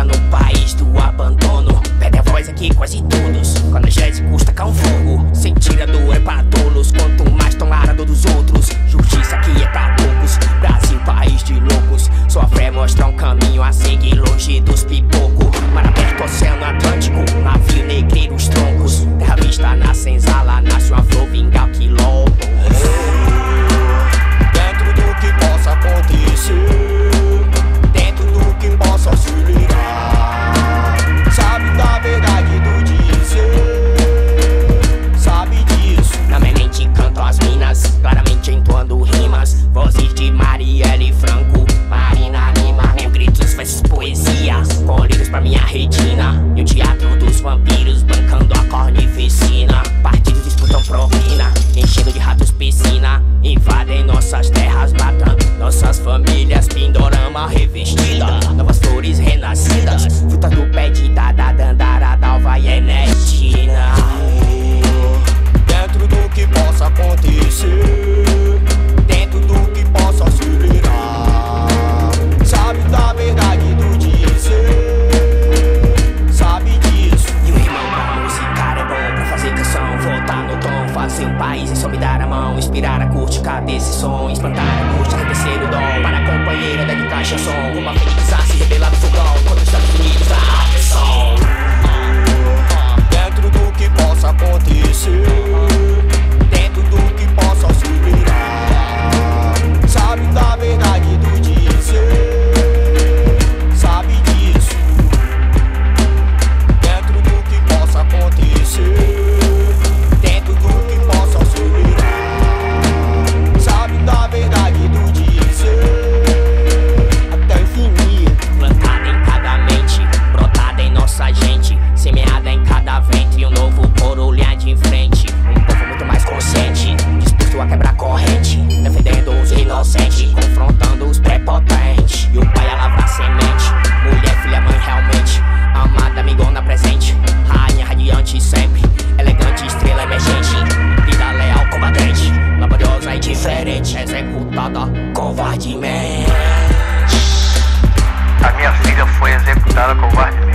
no país do abandono. Pede a voz aqui quase todos. Quando a gente custa cá um fogo. Sem tira é para todos Quanto mais tomara dos outros. vampiros bancando a cornificina. Partidos disputam propina, enchendo de ratos piscina. Invade fazer país é só me dar a mão, inspirar a curtir, decisões, plantar a angústia. executada covardemente. A minha filha foi executada covardemente.